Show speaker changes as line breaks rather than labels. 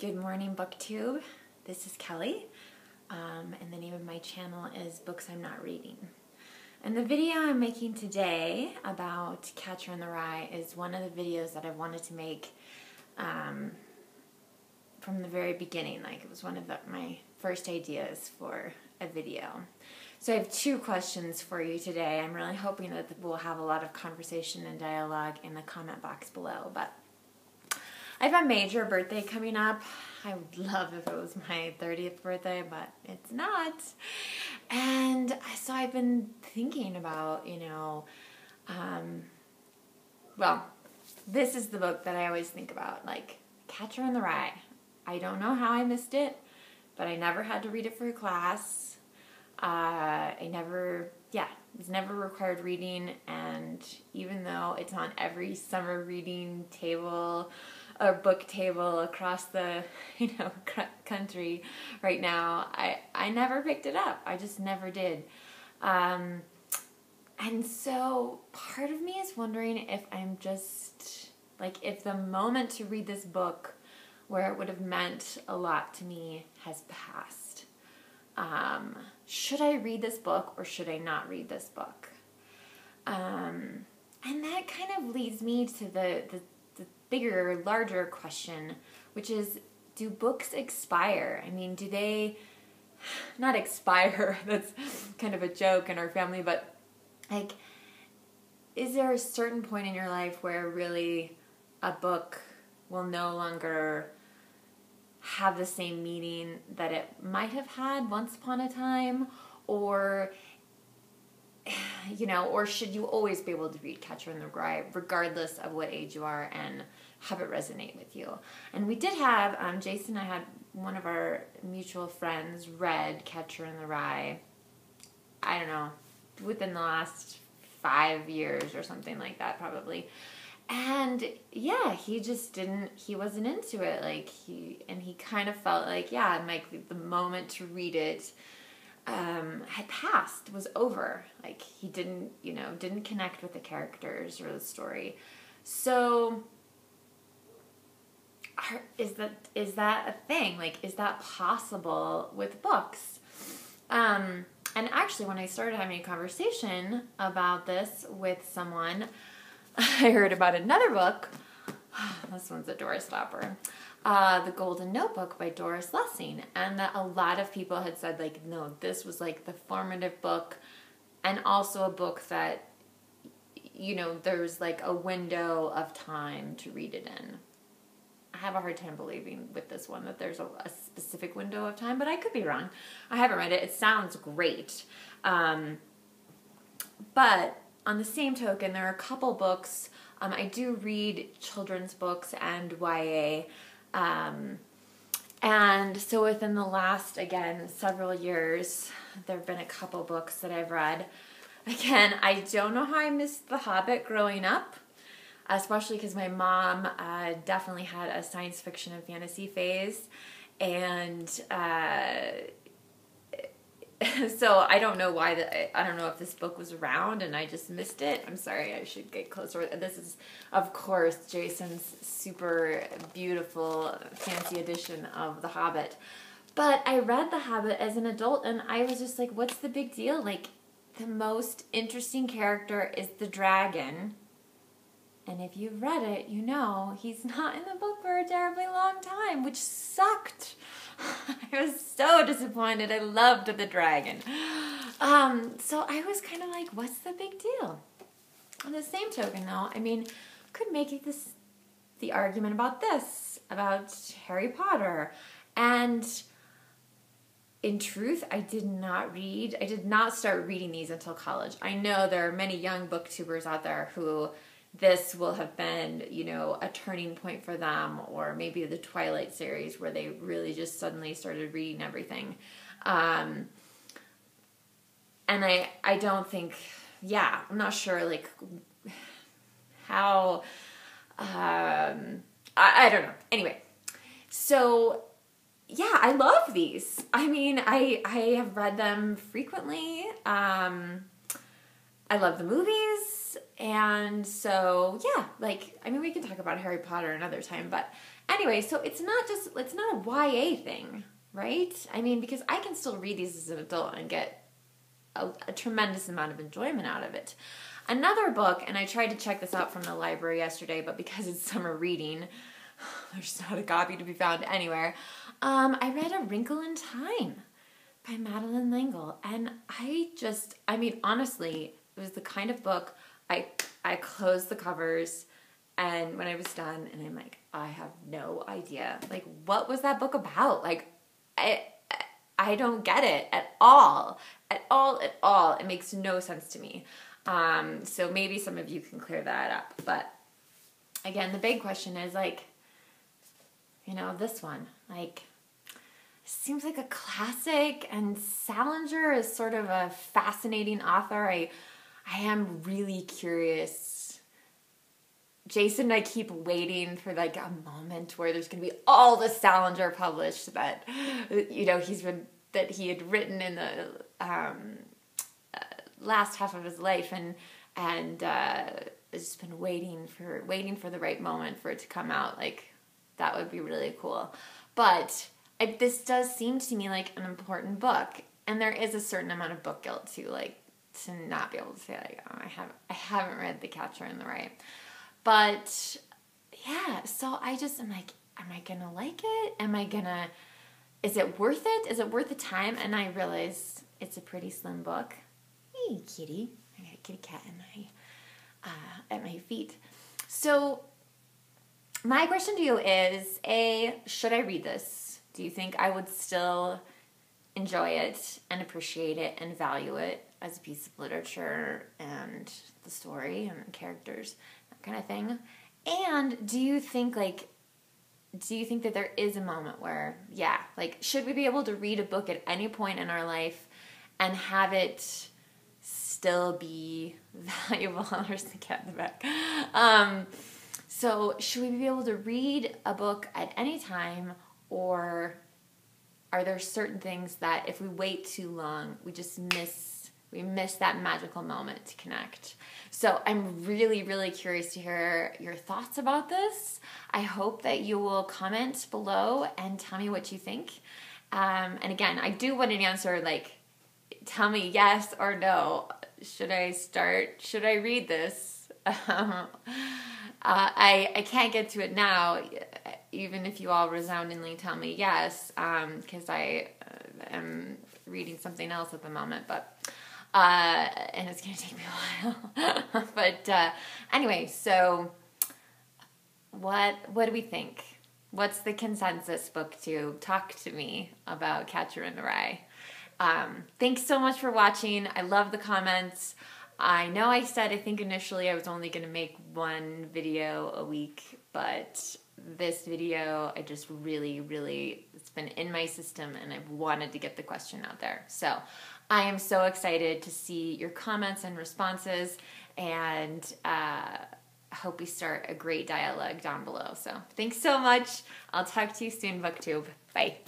Good morning, BookTube. This is Kelly, um, and the name of my channel is Books I'm Not Reading. And the video I'm making today about Catcher in the Rye is one of the videos that I wanted to make um, from the very beginning. Like it was one of the, my first ideas for a video. So I have two questions for you today. I'm really hoping that we'll have a lot of conversation and dialogue in the comment box below. But I have a major birthday coming up. I would love if it was my 30th birthday, but it's not. And so I've been thinking about, you know, um, well, this is the book that I always think about, like Catcher in the Rye. I don't know how I missed it, but I never had to read it for a class. Uh, I never, yeah, it's never required reading, and even though it's on every summer reading table, a book table across the you know country right now. I i never picked it up. I just never did. Um, and so part of me is wondering if i'm just like if the moment to read this book where it would have meant a lot to me has passed. Um, should i read this book or should i not read this book? Um, and that kind of leads me to the, the bigger, larger question, which is do books expire? I mean, do they not expire? That's kind of a joke in our family, but like, is there a certain point in your life where really a book will no longer have the same meaning that it might have had once upon a time? Or you know, or should you always be able to read Catcher in the Rye, regardless of what age you are, and have it resonate with you? And we did have um, Jason. I had one of our mutual friends read Catcher in the Rye. I don't know, within the last five years or something like that, probably. And yeah, he just didn't. He wasn't into it. Like he and he kind of felt like yeah, like the moment to read it um, had passed, was over. Like he didn't, you know, didn't connect with the characters or the story. So is that is that a thing? Like is that possible with books? Um, and actually, when I started having a conversation about this with someone, I heard about another book. this one's a door stopper uh, The Golden Notebook by Doris Lessing. And that a lot of people had said, like, no, this was like the formative book and also a book that, you know, there's like a window of time to read it in. I have a hard time believing with this one that there's a, a specific window of time, but I could be wrong. I haven't read it. It sounds great. Um, but on the same token, there are a couple books. Um, I do read children's books and YA um, and so within the last, again, several years, there have been a couple books that I've read. Again, I don't know how I missed The Hobbit growing up, especially because my mom uh, definitely had a science fiction and fantasy phase. And uh, so I don't know why the, I don't know if this book was around and I just missed it. I'm sorry. I should get closer. This is, of course, Jason's super beautiful fancy edition of The Hobbit. But I read The Hobbit as an adult and I was just like, what's the big deal? Like, the most interesting character is the dragon. And if you've read it, you know he's not in the book for a terribly long time, which sucked. I was so disappointed. I loved the dragon. Um, so I was kind of like, what's the big deal? On the same token, though, I mean, could make this the argument about this, about Harry Potter. And in truth, I did not read, I did not start reading these until college. I know there are many young booktubers out there who this will have been, you know, a turning point for them, or maybe the Twilight series where they really just suddenly started reading everything. Um, and I, I don't think, yeah, I'm not sure, like, how, um, I, I don't know. Anyway, so yeah, I love these. I mean, I I have read them frequently. Um, I love the movies. And so, yeah, like, I mean, we can talk about Harry Potter another time, but, anyway, so it's not just it's not a YA thing, right? I mean, because I can still read these as an adult and get a, a tremendous amount of enjoyment out of it. Another book, and I tried to check this out from the library yesterday, but because it's summer reading, there's not a copy to be found anywhere. Um, I read A Wrinkle in Time by Madeleine L'Engle, and I just, I mean, honestly, it was the kind of book I I closed the covers, and when I was done, and I'm like, I have no idea, like, what was that book about? Like, I I don't get it at all, at all, at all. It makes no sense to me. Um, so maybe some of you can clear that up. But again, the big question is like, you know, this one, like, seems like a classic, and Salinger is sort of a fascinating author. I, I am really curious. Jason and I keep waiting for like a moment where there's to be all the Salinger published that, you know, he's been that he had written in the um, uh, last half of his life, and and uh, just been waiting for waiting for the right moment for it to come out. Like that would be really cool, but it, this does seem to me like an important book, and there is a certain amount of book guilt too, like to not be able to say like, oh, I have I haven't read The Catcher in the Rye, but yeah. So I just am like, am I gonna like it? Am I gonna? Is it worth it? Is it worth the time? And I realize it's a pretty slim book. Hey, kitty! I got a kitty cat in my uh, at my feet. So my question to you is: A, should I read this? Do you think I would still enjoy it and appreciate it and value it as a piece of literature and the story and characters, that kind of thing? And do you think like do you think that there is a moment where yeah, like should we be able to read a book at any point in our life and have it still be valuable? There's the cat in the back. Um, so should we be able to read a book at any time or are there certain things that if we wait too long, we just miss we miss that magical moment to connect. So I'm really, really curious to hear your thoughts about this. I hope that you will comment below and tell me what you think. Um, and again, I do want an answer like, tell me yes or no. Should I start? Should I read this? Um, uh, I I can't get to it now even if you all resoundingly tell me yes, because um, I uh, am reading something else at the moment, but uh, and it's gonna take me a while. but uh, anyway, so what what do we think? What's the consensus book to talk to me about Catcher in the Rye? Um, thanks so much for watching. I love the comments. I know I said I think initially I was only going to make one video a week, but this video, I just really, really, it's been in my system and I've wanted to get the question out there. So I am so excited to see your comments and responses and uh, hope we start a great dialogue down below. So thanks so much. I'll talk to you soon, BookTube. Bye.